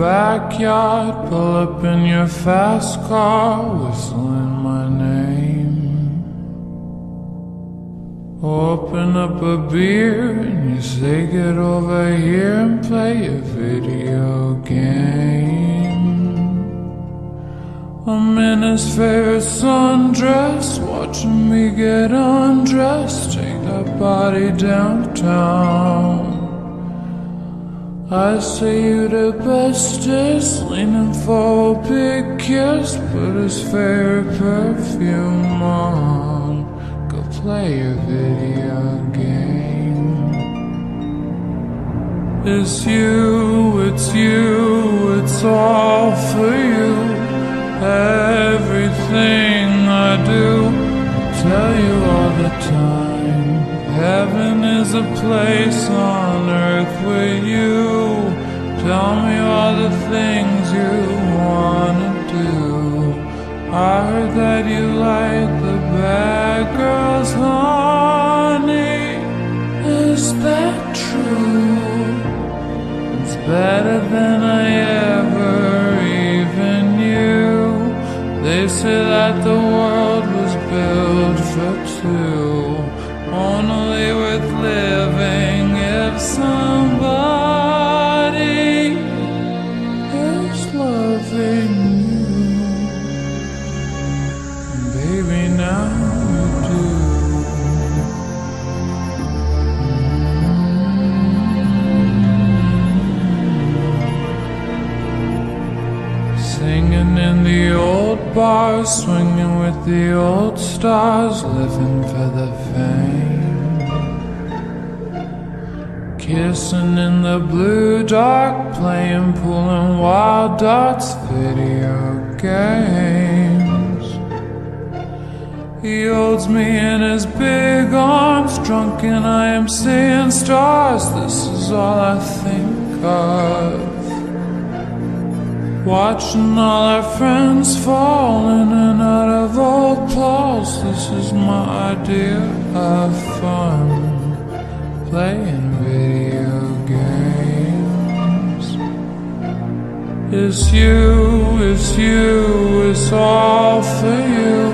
backyard, pull up in your fast car, whistling my name. Open up a beer and you say, Get over here and play a video game. I'm in his favorite sundress, watching me get undressed, take that body downtown. I say you the bestest, leaning for a big kiss, put his favorite perfume on. Go play a video game. It's you, it's you, it's all for you. Everything I do, tell you a place on earth with you. Tell me all the things you wanna do. I heard that you like the bad girls, honey. Is that true? It's better than I ever even knew. They say that the world was built for two, Singing in the old bars, swinging with the old stars, living for the fame. Kissing in the blue dark, playing, pulling wild darts, video games. He holds me in his big arms, drunk, and I am seeing stars. This is all I think of. Watching all our friends fall in and out of old clothes. This is my idea of fun. Playing video games. It's you, it's you, it's all for you.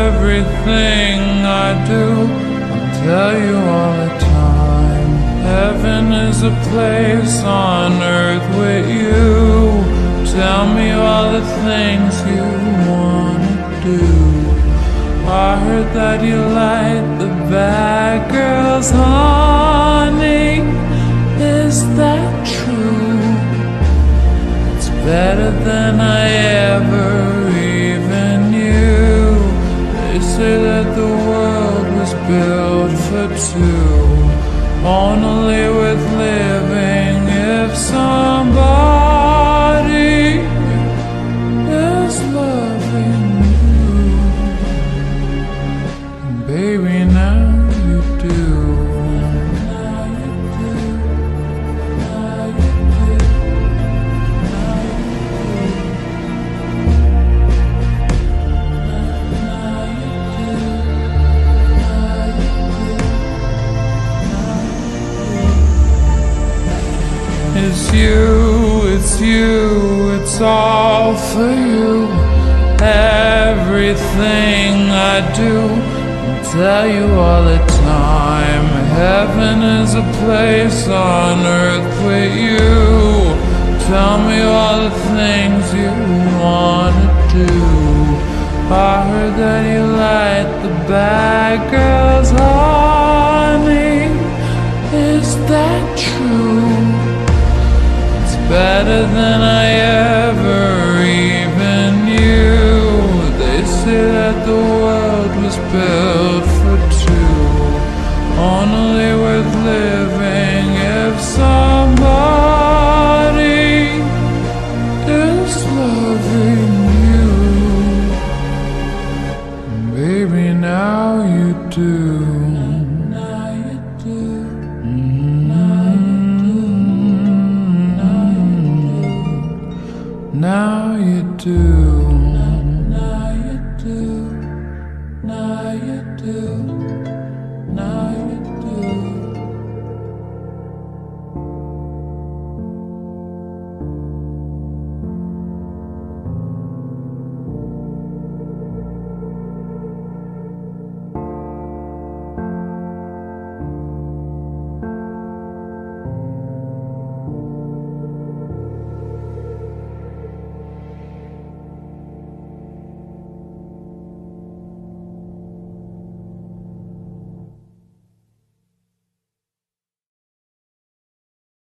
Everything I do, I'll tell you all. Heaven is a place on earth with you. Tell me all the things you wanna do. I heard that you like the bad girls, honey. Is that true? It's better than I ever even knew. They say that the world was built for two, only with living you, it's all for you. Everything I do, I tell you all the time. Heaven is a place on earth with you. Tell me all the things you wanna do. I heard that you like the bad girls, honey. Is that true? Better than I ever even knew. They say that the world was built Now you do.